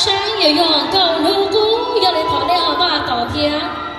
山也用高如果，要来团练好吧，搞天。好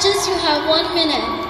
Judges, you have one minute.